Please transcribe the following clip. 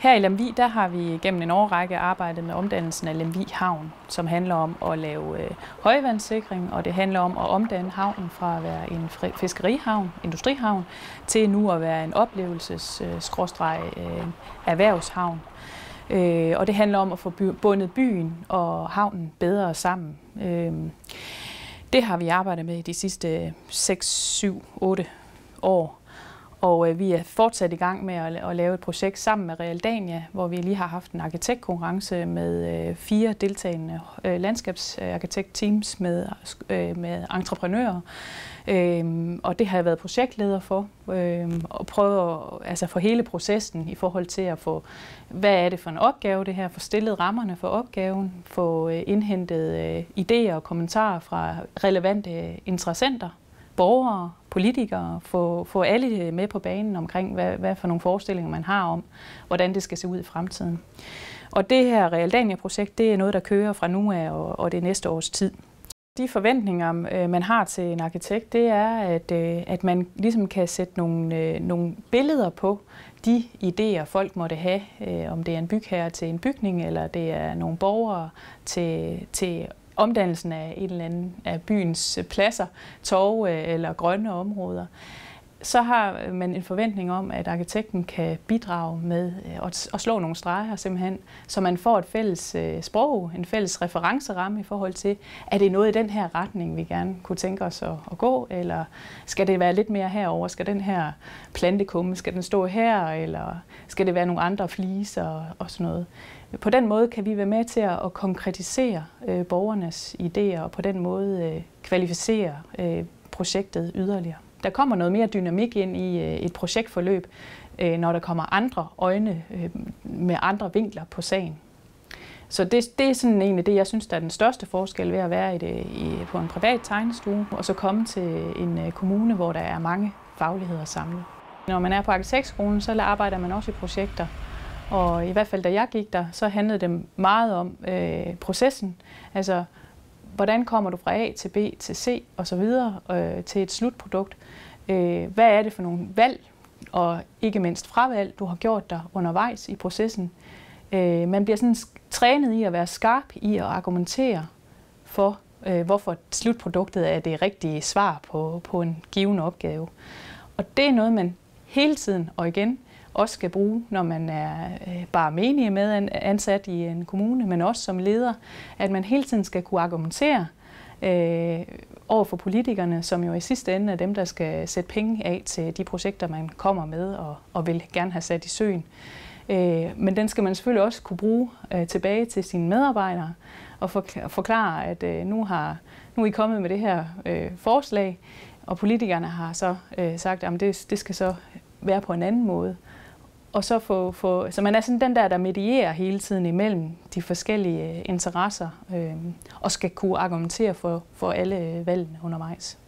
Her i Lemvi, der har vi gennem en årrække arbejdet med omdannelsen af Lemvi Havn, som handler om at lave øh, højvandssikring, og det handler om at omdanne havnen fra at være en fiskerihavn, industrihavn, til nu at være en oplevelses øh, øh, erhvervshavn. Øh, og det handler om at få bundet byen og havnen bedre sammen. Øh, det har vi arbejdet med i de sidste 6, 7, 8 år. Og øh, vi er fortsat i gang med at, at lave et projekt sammen med Realdania, hvor vi lige har haft en arkitektkonkurrence med øh, fire deltagende øh, landskabsarkitektteams med, øh, med entreprenører. Øh, og det har jeg været projektleder for, øh, og prøve at, altså for hele processen i forhold til at få, hvad er det for en opgave det her, få stillet rammerne for opgaven, få øh, indhentet øh, idéer og kommentarer fra relevante øh, interessenter, borgere, politikere, få, få alle med på banen omkring, hvad, hvad for nogle forestillinger man har om, hvordan det skal se ud i fremtiden. Og det her Realdania-projekt, det er noget, der kører fra nu af og, og det næste års tid. De forventninger, øh, man har til en arkitekt, det er, at, øh, at man ligesom kan sætte nogle, øh, nogle billeder på de idéer, folk måtte have, om det er en bygherre til en bygning, eller det er nogle borgere til, til omdannelsen af en eller anden af byens pladser, torve øh, eller grønne områder så har øh, man en forventning om, at arkitekten kan bidrage med øh, at slå nogle streger simpelthen, så man får et fælles øh, sprog, en fælles referenceramme i forhold til, er det noget i den her retning, vi gerne kunne tænke os at, at gå, eller skal det være lidt mere herover? Skal den her plantekumme, skal den stå her, eller skal det være nogle andre fliser og sådan noget? På den måde kan vi være med til at konkretisere øh, borgernes idéer, og på den måde kvalificere projektet yderligere der kommer noget mere dynamik ind i øh, et projektforløb, øh, når der kommer andre øjne øh, med andre vinkler på sagen. Så det, det er sådan egentlig det, jeg synes, der er den største forskel ved at være i det, i, på en privat tegnestue, og så komme til en kommune, hvor der er mange fagligheder samlet. Når man er på arkitektskolen, så arbejder man også i projekter. Og i hvert fald da jeg gik der, så handlede det meget om øh, processen. Altså, hvordan kommer du fra A til B til C og så videre øh, til et slutprodukt? Øh, hvad er det for nogle valg, og ikke mindst fravalg, du har gjort dig undervejs i processen? Øh, man bliver sådan trænet i at være skarp i at argumentere for, øh, hvorfor slutproduktet er det rigtige svar på, på en given opgave. Og det er noget, man hele tiden og igen også skal bruge, når man er øh, bare menig med ansat i en kommune, men også som leder, at man hele tiden skal kunne argumentere øh, over for politikerne, som jo i sidste ende er dem, der skal sætte penge af til de projekter, man kommer med og, og vil gerne have sat i søen. Øh, men den skal man selvfølgelig også kunne bruge øh, tilbage til sine medarbejdere og forklare, at øh, nu, har, nu er I kommet med det her øh, forslag, og politikerne har så øh, sagt, at det, det skal så være på en anden måde og så få, få, så man er sådan den der, der medierer hele tiden imellem de forskellige øh, interesser, øh, og skal kunne argumentere for, for alle øh, valgene undervejs.